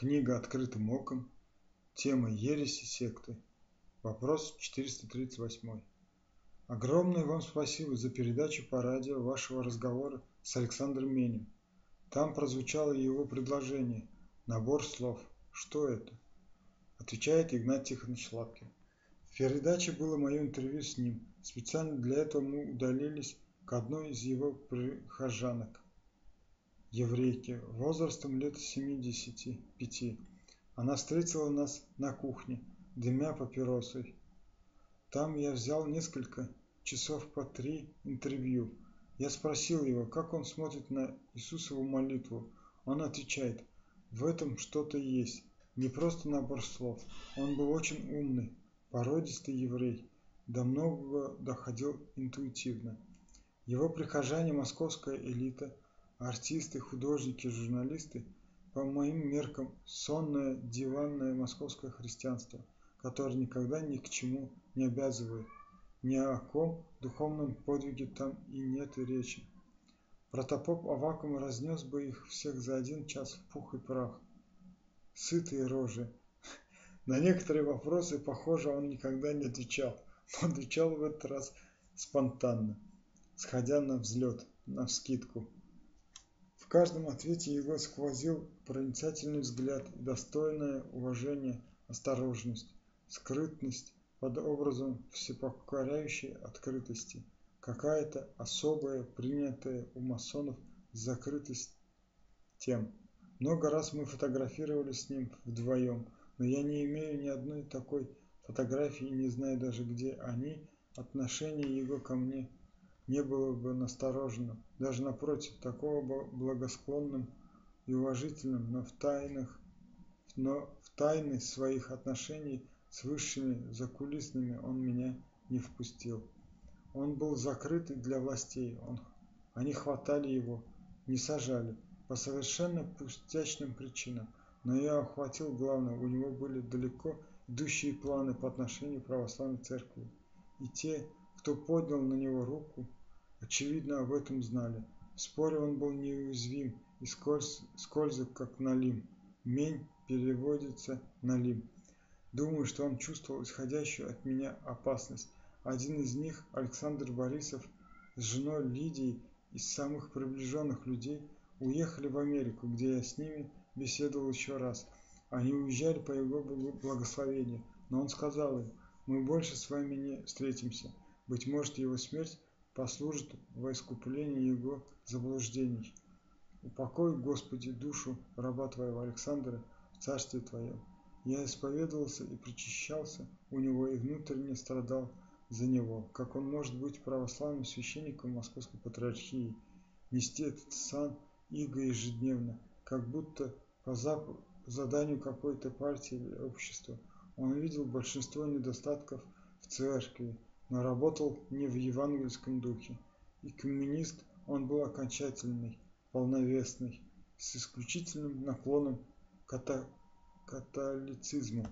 Книга «Открытым оком». Тема ереси секты. Вопрос 438. Огромное вам спасибо за передачу по радио вашего разговора с Александром Менем. Там прозвучало его предложение, набор слов. Что это? Отвечает Игнат Тихонович Лапкин. В передаче было мое интервью с ним. Специально для этого мы удалились к одной из его прихожанок еврейки, возрастом лет 75. Она встретила нас на кухне, дымя папиросой. Там я взял несколько часов по три интервью. Я спросил его, как он смотрит на Иисусову молитву. Он отвечает, в этом что-то есть, не просто набор слов. Он был очень умный, породистый еврей, до многого доходил интуитивно. Его прихожане, московская элита – артисты, художники, журналисты, по моим меркам, сонное диванное московское христианство, которое никогда ни к чему не обязывает. Ни о ком духовном подвиге там и нет и речи. Протопоп Авакум разнес бы их всех за один час в пух и прах. Сытые рожи. На некоторые вопросы, похоже, он никогда не отвечал, но отвечал в этот раз спонтанно, сходя на взлет, на вскидку каждом ответе его сквозил проницательный взгляд и достойное уважение, осторожность, скрытность под образом всепокоряющей открытости, какая-то особая, принятая у масонов закрытость тем. Много раз мы фотографировали с ним вдвоем, но я не имею ни одной такой фотографии и не знаю даже, где они, отношение его ко мне не было бы настороженным, даже напротив, такого благосклонным и уважительным, но в тайнах, но в тайны своих отношений с высшими закулисными он меня не впустил. Он был закрытый для властей, он, они хватали его, не сажали, по совершенно пустячным причинам, но я охватил главное, у него были далеко идущие планы по отношению к православной церкви, и те, кто поднял на него руку, очевидно об этом знали. В споре он был неуязвим и скользок, как налим. Мень переводится налим. Думаю, что он чувствовал исходящую от меня опасность. Один из них, Александр Борисов, с женой Лидией из самых приближенных людей, уехали в Америку, где я с ними беседовал еще раз. Они уезжали по его благословению, но он сказал им, мы больше с вами не встретимся. Быть может, его смерть послужит во искуплении его заблуждений. Упокой, Господи, душу раба Твоего Александра в Царстве Твоем. Я исповедовался и причащался у него и внутренне страдал за него, как он может быть православным священником Московской Патриархии, нести этот сан иго ежедневно, как будто по заданию какой-то партии или общества. Он видел большинство недостатков в церкви, но работал не в евангельском духе. И коммунист он был окончательный, полновесный, с исключительным наклоном к католицизму.